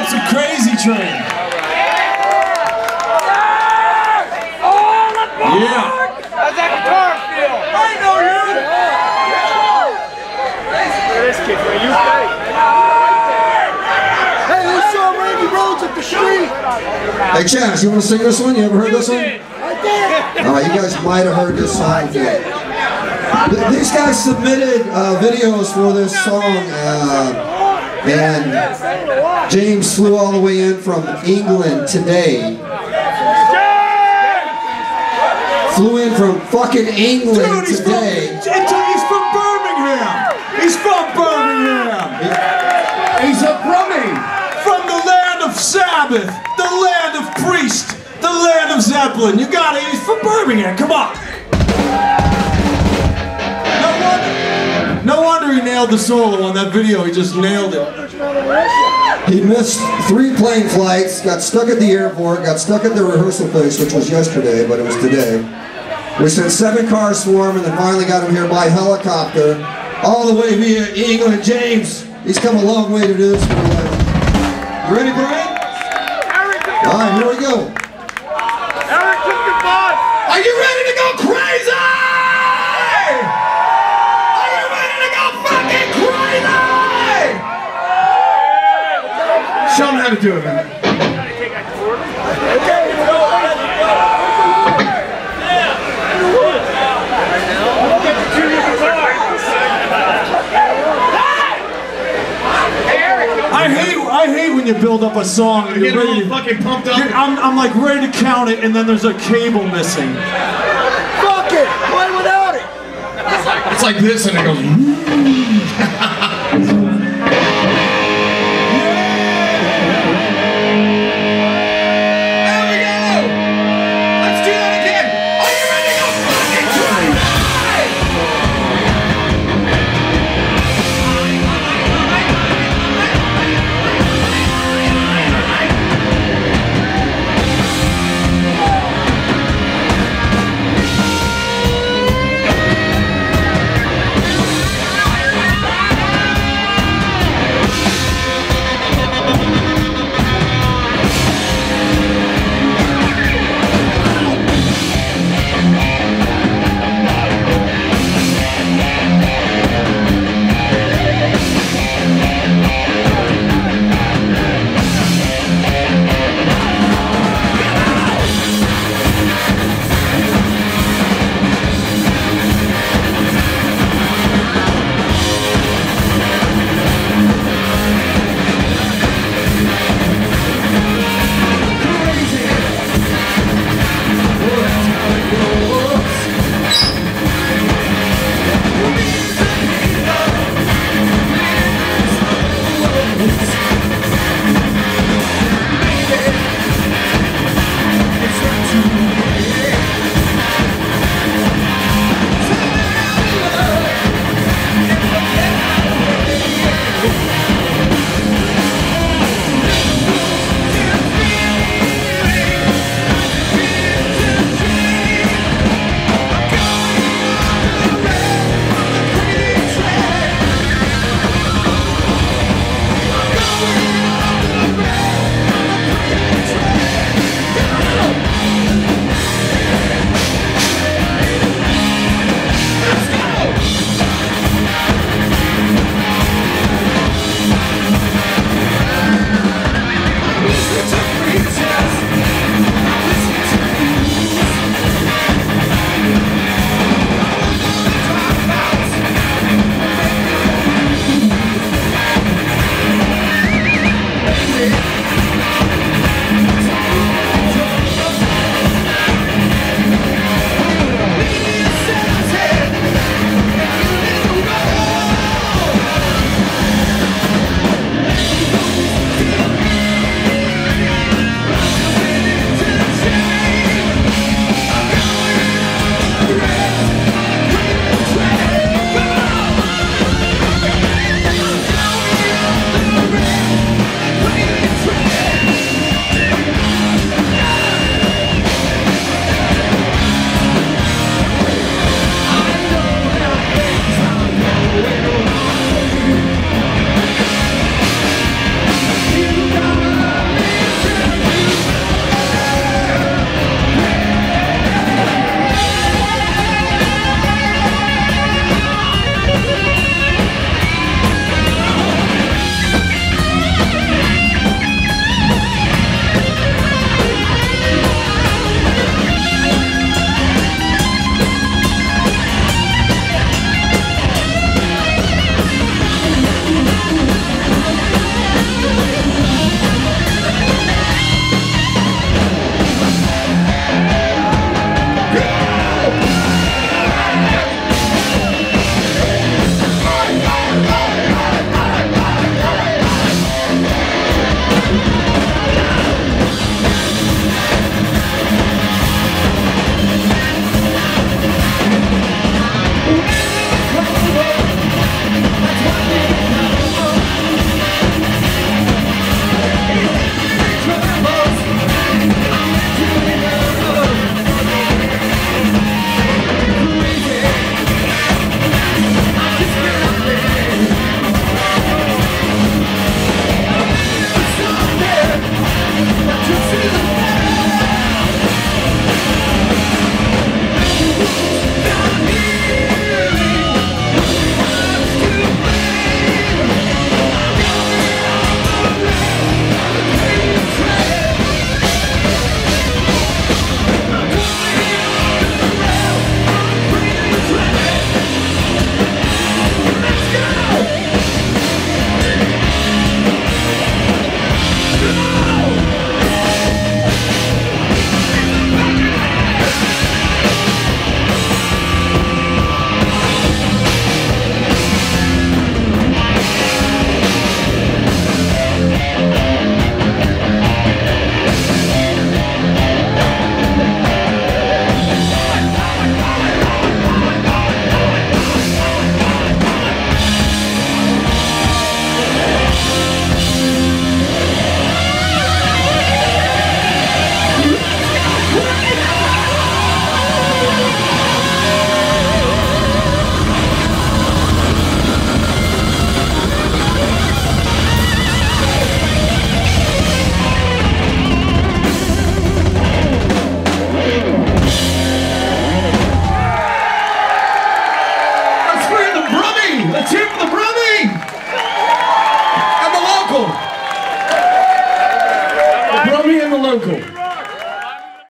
up some crazy train. Yeah. How's that guitar feel? I know you. This kid from UK. Hey, who saw Randy Rhoads at the street? Hey Chas, you want to sing this one? You ever heard this one? I did. All right, you guys might have heard this song. Th- These guys submitted uh, videos for this song, uh, and James flew all the way in from England today. James Flew in from fucking England Dude, he's from, today. he's from Birmingham. He's from Birmingham. He's a Brummie. From the land of Sabbath, the land of priest, the land of Zeppelin. You got it. He's from Birmingham. Come on. No wonder, no wonder he nailed the solo on that video. He just nailed it. He missed three plane flights, got stuck at the airport, got stuck at the rehearsal place, which was yesterday, but it was today. We sent seven cars for him and then finally got him here by helicopter, all the way via England. James, he's come a long way to do this for you. You ready, Brian? All right, here we go. Eric took the. Are you ready Show him how to do it, man. I hate, I hate when you build up a song and you're Get ready to, fucking pumped up. you're- I'm, I'm like ready to count it and then there's a cable missing. Fuck it. Play without it. It's like this, and it goes.